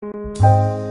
you